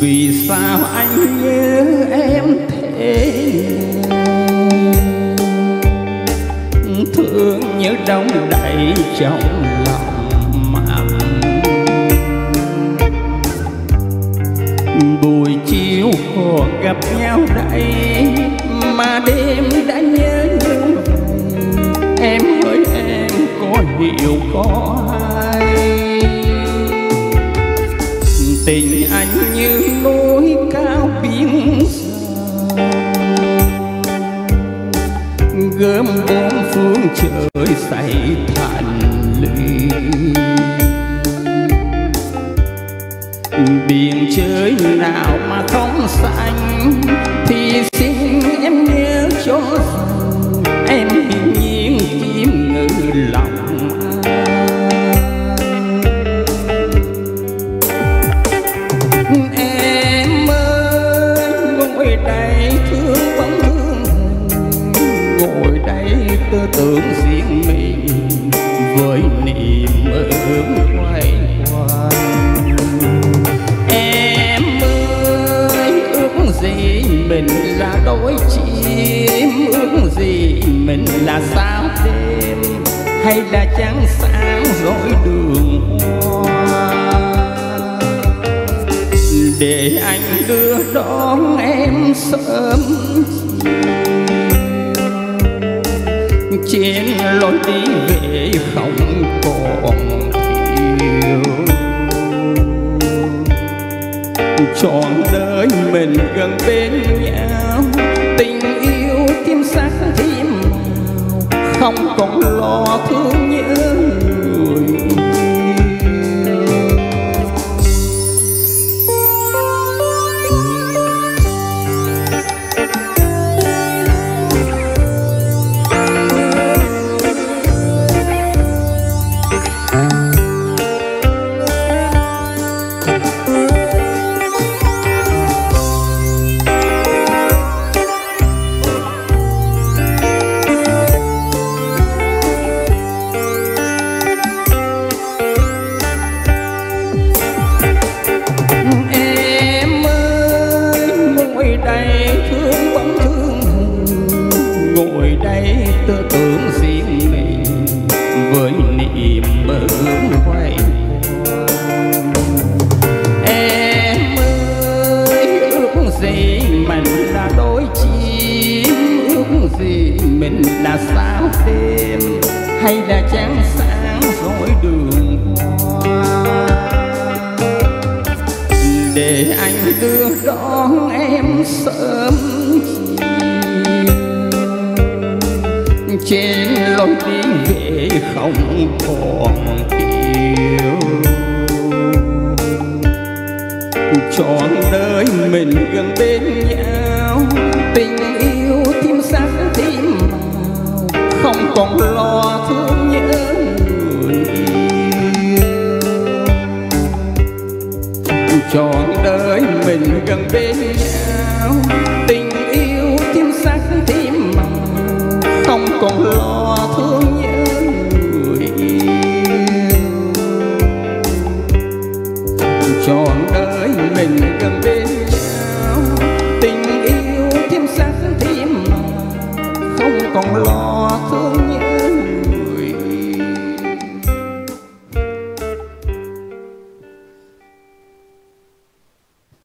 vì sao anh nhớ em thế? Thương nhớ đông đầy trong lòng mặn. Buổi chiều còn gặp nhau đây mà đêm đã nhớ như vậy. Em ơi em có hiểu có hay? Tình anh gớm bốn phương trời say thành ly. Biển trời nào mà không xanh thì xin em nhớ cho rằng niềm ước quay quanh em ơi ước gì mình là đôi chim, ước gì mình là sao đêm, hay là trăng sáng dối đường hoa. Để anh đưa đón em sớm trên lối đi về không còn thiếu. Trọn đời mình gần bên nhau, tình yêu thêm sắc thêm màu, không còn lo thương nhớ. Mình là sao đêm hay là trăng sáng dối đường qua. Để anh đưa đón em sớm chiều. Trên lối đi về không còn yêu. Chọn đời mình gần bên nhau, tình còn lo thương nhớ người yêu. Trọn đời mình gần bên nhau, tình yêu thêm sắc thêm màu. Không còn lo thương nhớ người yêu. Trọn đời mình gần